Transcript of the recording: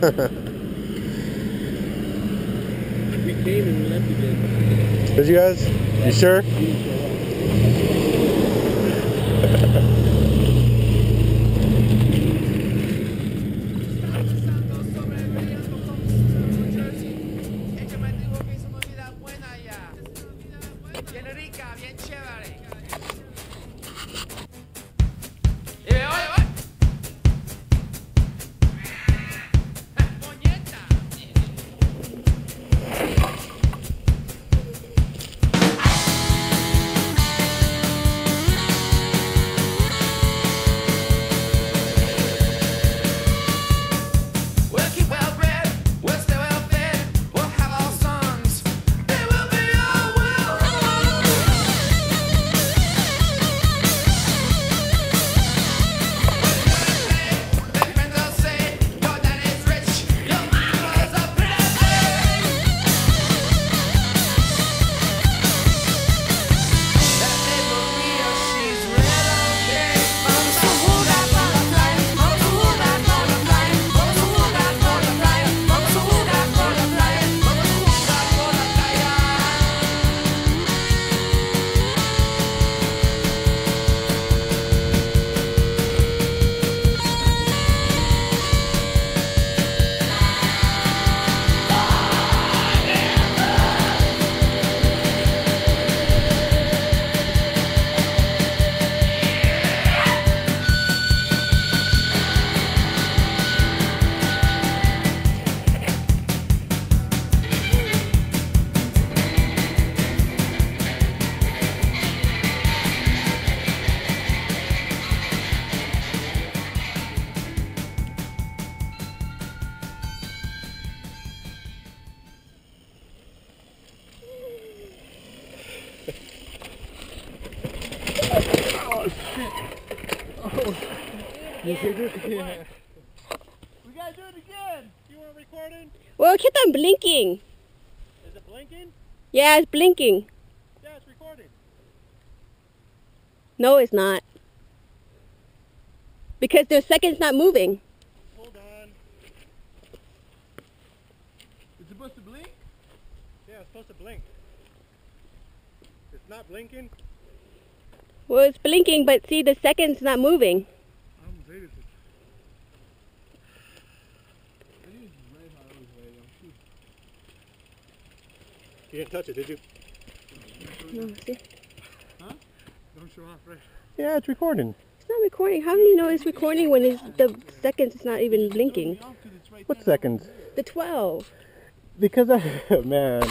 we came and left again. Did you guys? You sure? Bien rica, bien chévere. You can do it again. We gotta do it again. You weren't recording? Well, keep on blinking. Is it blinking? Yeah, it's blinking. Yeah, it's recording. No, it's not. Because the second's not moving. Hold on. It's supposed to blink? Yeah, it's supposed to blink. It's not blinking? Well, it's blinking, but see, the second's not moving. I'm ready to. I think it's right how I was waiting. You didn't touch it, did you? No, see? Don't show off, right? Yeah, it's recording. It's not recording. How do you know it's recording when it's, the seconds is not even blinking? What seconds? The 12. Because I, man,